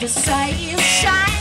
The sun is shining.